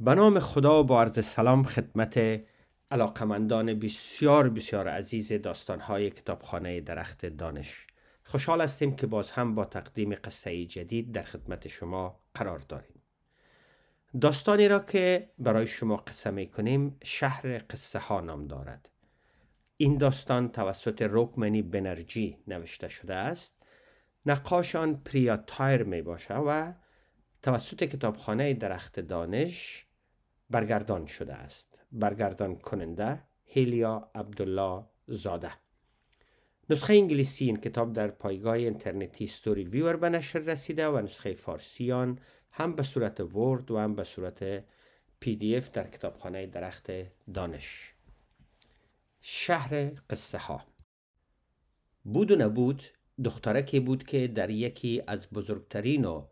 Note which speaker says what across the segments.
Speaker 1: به نام خدا با عرض سلام خدمت علاقمندان بسیار بسیار عزیز داستانهای کتابخانه درخت دانش. خوشحال هستیم که باز هم با تقدیم قصه جدید در خدمت شما قرار داریم. داستانی را که برای شما قصه می کنیم شهر قصه ها نام دارد. این داستان توسط روکمنی بنرژی نوشته شده است. نقاش آن پریا تایر می باشه و توسط کتابخانه درخت دانش برگردان شده است. برگردان کننده هیلیا عبدالله زاده. نسخه انگلیسی این کتاب در پایگاه اینترنتی StoryWeaver به نشر رسیده و نسخه فارسی آن هم به صورت Word و هم به صورت PDF در کتابخانه درخت دانش. شهر قصه ها. بود و نبود دخترکی بود که در یکی از بزرگترین و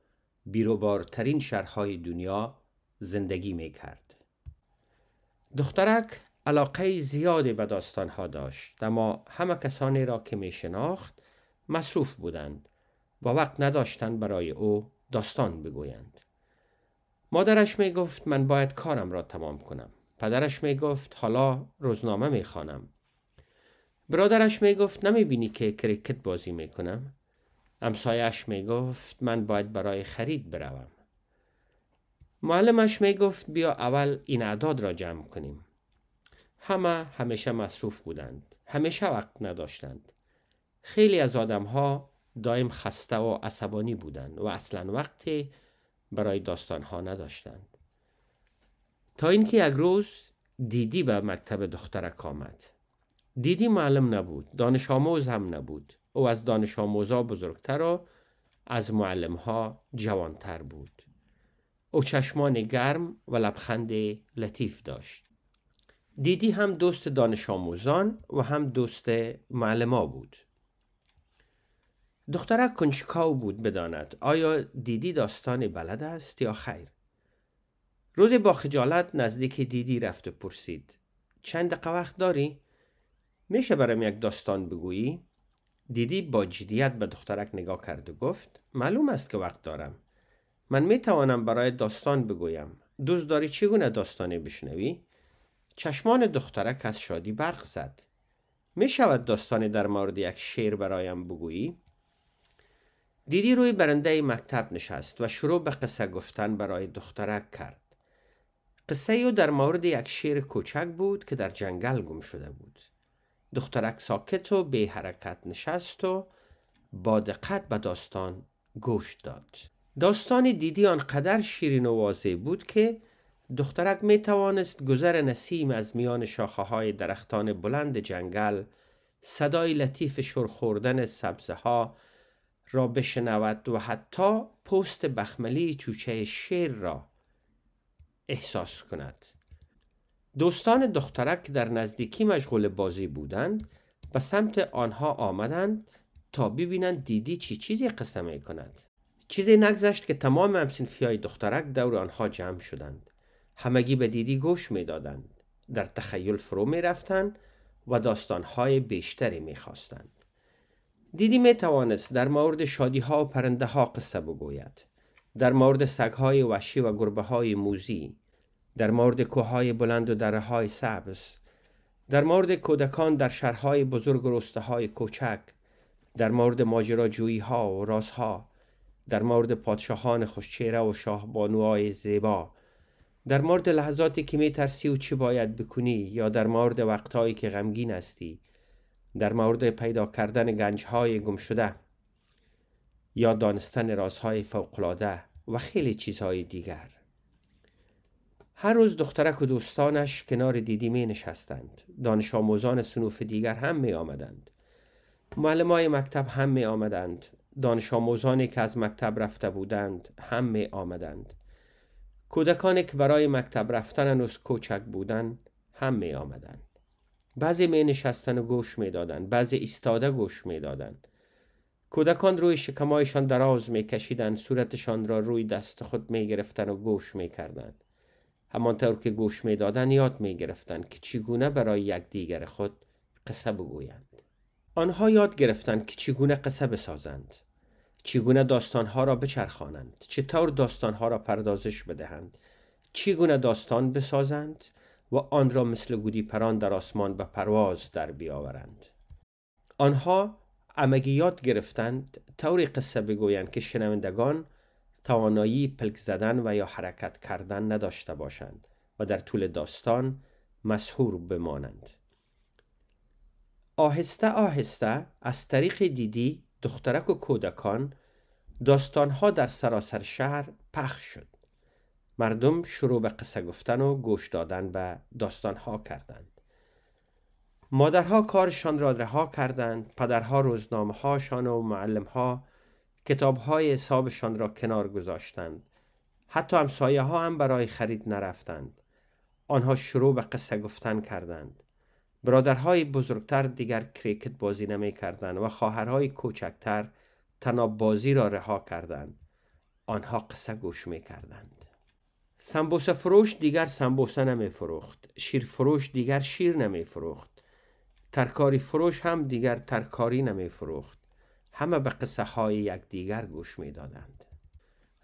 Speaker 1: بیروبارترین شهرهای دنیا زندگی می کرد. دخترک علاقه زیادی به داستانها داشت اما همه کسانی را که می شناخت مصروف بودند و وقت نداشتند برای او داستان بگویند. مادرش می گفت من باید کارم را تمام کنم. پدرش می گفت حالا روزنامه می خانم. برادرش می گفت نمی بینی که کریکت بازی می کنم. امسایش می گفت من باید برای خرید بروم. معلمش می گفت بیا اول این اعداد را جمع کنیم. همه همیشه مصروف بودند. همیشه وقت نداشتند. خیلی از آدم ها دائم خسته و عصبانی بودند و اصلا وقتی برای داستان ها نداشتند. تا اینکه یک روز دیدی به مکتب دخترک آمد. دیدی معلم نبود. دانش آموز هم نبود. او از دانش آموزا بزرگتر و از معلم ها جوانتر بود. او چشمان گرم و لبخند لطیف داشت. دیدی هم دوست دانش آموزان و هم دوست معلما بود. دخترک کنشکاو بود بداند آیا دیدی داستان بلد است یا خیر. روز با خجالت نزدیک دیدی رفت و پرسید چند دقیقه وقت داری؟ میشه برام یک داستان بگویی؟ دیدی با جدیت به دخترک نگاه کرد و گفت معلوم است که وقت دارم. من می توانم برای داستان بگویم. دوست داری چگونه داستانی بشنوی؟ چشمان دخترک از شادی برق زد. می شود داستانی در مورد یک شعر برایم بگویی؟ دیدی روی برنده مکتب نشست و شروع به قصه گفتن برای دخترک کرد. قصه او در مورد یک شیر کوچک بود که در جنگل گم شده بود. دخترک ساکت و به حرکت نشست و با دقت به داستان گوش داد. داستان دیدی آنقدر شیرین و واضح بود که دخترک می توانست گذر نسیم از میان شاخه های درختان بلند جنگل صدای لطیف شرخوردن سبزه ها را بشنود و حتی پست بخملی چوچه شیر را احساس کند. دوستان دخترک در نزدیکی مشغول بازی بودند و سمت آنها آمدند تا ببینند دیدی چی چیزی قصه می کند چیزی نگذشت که تمام همسنفی های دخترک دور آنها جمع شدند. همگی به دیدی گوش می دادند در تخیل فرو می رفتند و داستانهای بیشتری می خواستند. دیدی می توانست در مورد شادی ها و پرنده ها قصه بگوید. در مورد سگ های وحشی و گربه های موزی. در مورد کوههای بلند و دره های سبز. در مورد کودکان در شهرهای بزرگ و رسته های کوچک. در مورد ماجراجویی ها و رازها. در مورد پادشاهان خوشچهره و شاهبانوهای زیبا. در مورد لحظاتی که می ترسی و چی باید بکنی یا در مورد وقتهایی که غمگین هستی. در مورد پیدا کردن گنجهای گم شده یا دانستن رازهای فوقلاده و خیلی چیزهای دیگر. هر روز دخترک و دوستانش کنار دیدی می نشستند دانش آموزان سنوف دیگر هم می آمدند معلم های مکتب هم می آمدند دانش آموزانی که از مکتب رفته بودند هم می آمدند. کودکانی که برای مکتب رفتن هنوز کوچک بودند هم می آمدند. بعضی می نشستن و گوش می دادند. بعضی ایستاده گوش می دادند. کودکان روی شکمایشان دراز می کشیدند. صورتشان را روی دست خود می گرفتن و گوش می کردند. همانطور که گوش می دادن یاد می گرفتند که چگونه برای یک دیگر خود قصه بگویند. آنها یاد گرفتند که چگونه قصه بسازند چگونه داستانها را بچرخانند؟ چطور داستانها را پردازش بدهند؟ چگونه داستان بسازند و آن را مثل گودی پران در آسمان به پرواز در بیاورند؟ آنها امگیات گرفتند طوری قصه بگویند که شنوندگان توانایی پلک زدن و یا حرکت کردن نداشته باشند و در طول داستان مسهور بمانند. آهسته آهسته از طریق دیدی دخترک و کودکان داستانها در سراسر شهر پخش شد. مردم شروع به قصه گفتن و گوش دادن به داستانها کردند. مادرها کارشان را رها کردند پدرها روزنامه هاشان و معلمها کتاب های حسابشان را کنار گذاشتند. حتی همسایه ها هم برای خرید نرفتند. آنها شروع به قصه گفتن کردند. برادرهای بزرگتر دیگر کریکت بازی نمی کردند و خواهرهای کوچکتر تناب بازی را رها کردند. آنها قصه گوش می کردند سمبوسه فروش دیگر سمبوسه نمی فروخت شیر فروش دیگر شیر نمی فروخت ترکاری فروش هم دیگر ترکاری نمی فروخت همه به قصه های یک دیگر گوش می دادند.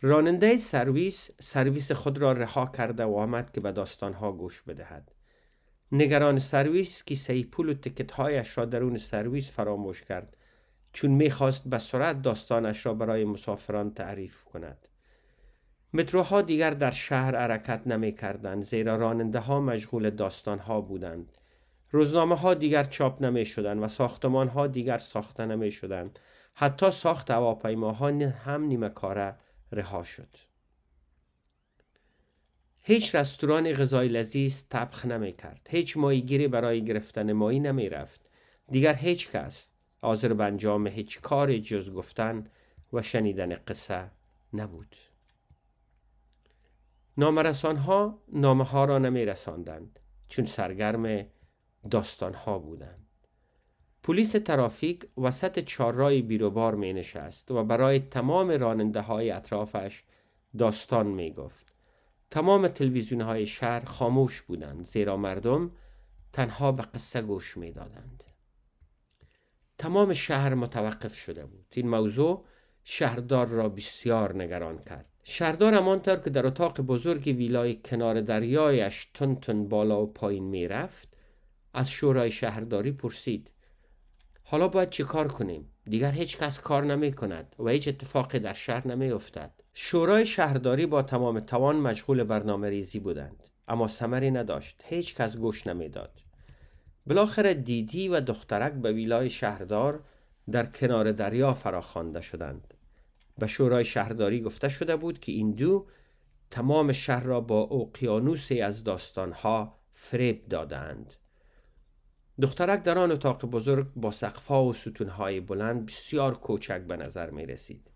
Speaker 1: راننده سرویس سرویس خود را رها کرده و آمد که به داستان ها گوش بدهد. نگران سرویس کیسه پول و تکت هایش را درون سرویس فراموش کرد چون می‌خواست به سرعت داستانش را برای مسافران تعریف کند. متروها دیگر در شهر حرکت نمی کردند زیرا راننده ها مشغول داستان ها بودند. روزنامه ها دیگر چاپ نمی شدند و ساختمان ها دیگر ساخته نمی شدند حتی ساخت هواپیماها هم نیمه کاره رها شد هیچ رستوران غذای لذیذ طبخ نمی کرد هیچ ماهیگیری برای گرفتن ماهی نمی رفت دیگر هیچ کس حاضر به انجام هیچ کار جز گفتن و شنیدن قصه نبود. نامرسان ها نامه ها را نمی رساندند چون سرگرم داستان ها بودند. پلیس ترافیک وسط چهارراه بیروبار می نشست و برای تمام راننده های اطرافش داستان می گفت. تمام تلویزیون های شهر خاموش بودند زیرا مردم تنها به قصه گوش می دادند. تمام شهر متوقف شده بود. این موضوع شهردار را بسیار نگران کرد. شهردار همانطور که در اتاق بزرگ ویلای کنار دریایش تن تن بالا و پایین می رفت از شورای شهرداری پرسید حالا باید چه کار کنیم دیگر هیچ کس کار نمی کند و هیچ اتفاقی در شهر نمی افتد شورای شهرداری با تمام توان مشغول برنامه ریزی بودند اما ثمری نداشت هیچ کس گوش نمی‌داد. بالاخره دیدی و دخترک به ویلای شهردار در کنار دریا فراخوانده شدند. به شورای شهرداری گفته شده بود که این دو تمام شهر را با اقیانوسی از داستانها فریب دادند. دخترک در آن اتاق بزرگ با سقفها و ستونهای بلند بسیار کوچک به نظر می رسید.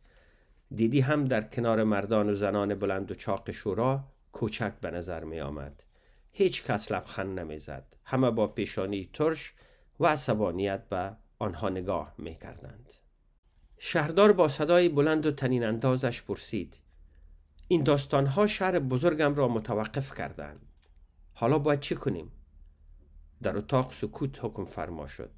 Speaker 1: دیدی هم در کنار مردان و زنان بلند و چاق شورا کوچک به نظر می آمد. هیچ کس لبخند نمی زد. همه با پیشانی ترش و عصبانیت به آنها نگاه می کردند. شهردار با صدای بلند و تنین اندازش پرسید این داستانها شهر بزرگم را متوقف کردند. حالا باید چی کنیم؟ در اتاق سکوت حکم فرما شد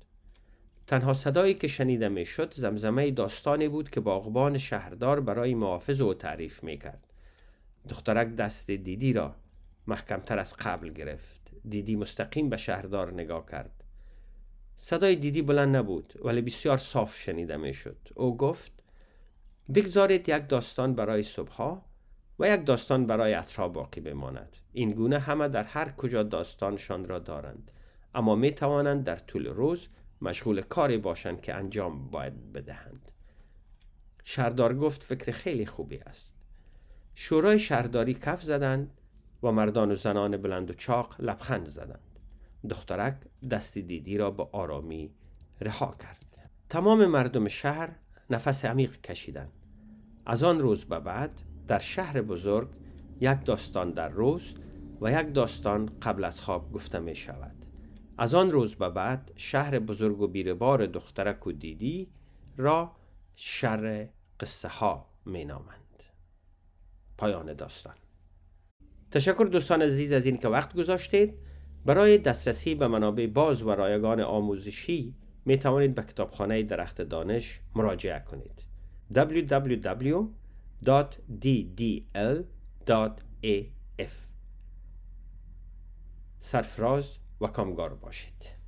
Speaker 1: تنها صدایی که شنیده می شد زمزمه داستانی بود که باغبان شهردار برای محافظ او تعریف می کرد دخترک دست دیدی را محکمتر از قبل گرفت. دیدی مستقیم به شهردار نگاه کرد. صدای دیدی بلند نبود ولی بسیار صاف شنیده می شد. او گفت بگذارید یک داستان برای صبحها و یک داستان برای اطرا باقی بماند. این گونه همه در هر کجا داستانشان را دارند. اما می توانند در طول روز مشغول کاری باشند که انجام باید بدهند. شهردار گفت فکر خیلی خوبی است. شورای شهرداری کف زدند و مردان و زنان بلند و چاق لبخند زدند. دخترک دست دیدی را به آرامی رها کرد. تمام مردم شهر نفس عمیق کشیدند. از آن روز به بعد در شهر بزرگ یک داستان در روز و یک داستان قبل از خواب گفته می شود از آن روز به بعد شهر بزرگ و بیربار دخترک و دیدی را شر قصه ها می نامند. پایان داستان. تشکر دوستان عزیز از این که وقت گذاشتید. برای دسترسی به منابع باز و رایگان آموزشی می توانید به کتابخانه درخت دانش مراجعه کنید. www.ddl.af سرفراز و کامگار باشید.